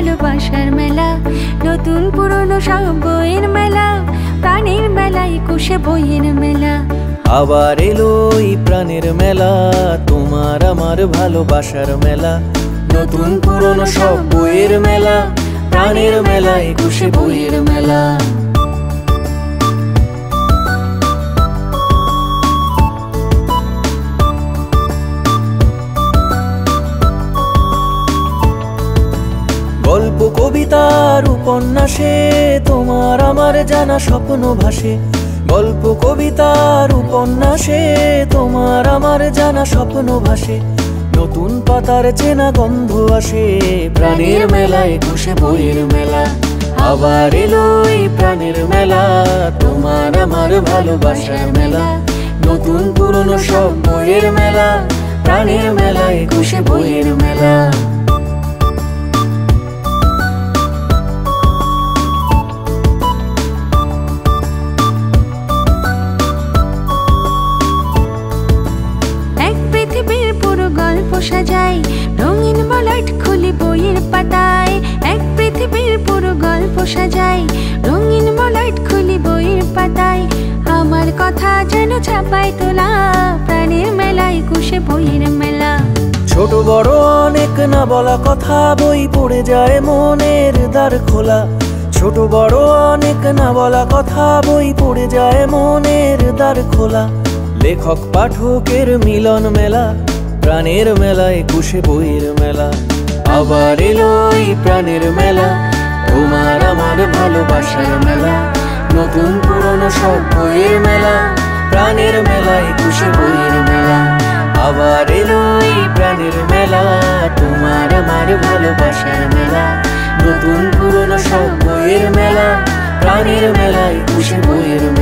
ভালোবাসার মেলা, নতুন পুরনো সব বইয়ের মেলা, প্রাণীর মেলায় একুশে বইয়ের মেলা। আবার এলো এই প্রাণের মেলা, তোমার আমার ভালোবাসার মেলা। নতুন পুরনো সব বইয়ের মেলা, প্রাণের মেলা একুশে বইয়ের মেলা। উপন্যাসে তোমার আমার জানা স্বপ্ন ভাসে। গল্প কবিতার উপন্যাসে তোমার আমার জানা স্বপ্ন ভাসে। নতুন পাতার চেনা গন্ধ আসে, প্রাণের মেলা একুশে বইয়ের মেলা। আবার এলো এই প্রাণের মেলা, তোমার আমার ভালোবাসার মেলা। নতুন পুরনো সব বইয়ের মেলা, প্রাণের মেলায় একুশে বইয়ের মেলা। সাজাই, রঙিন মলাট খুলি বইয়ের পাতায়। আমার কথা যেন ছাপাই তোলা, প্রাণের মেলায় কুশে বইয়ের মেলা। ছোট বড় অনেক না বলা কথা, বই পড়ে যায় মনের দ্বার খোলা। ছোট বড় অনেক না বলা কথা, বই পড়ে যায় মনের দ্বার খোলা। লেখক পাঠকের মিলন মেলা, প্রাণের মেলায় একুশে বইয়ের মেলা। আবার এলো এই প্রাণের মেলা। তোমার আমার ভালোবাসার মেলা, নতুন পুরনো সব বইয়ের মেলা, প্রাণের মেলা একুশে বইয়ের মেলা। আবার এলো এই প্রাণের মেলা, তোমার আমার ভালোবাসার মেলা, নতুন পুরনো সব বইয়ের মেলা, প্রাণের মেলা একুশে বইয়ের মেলা।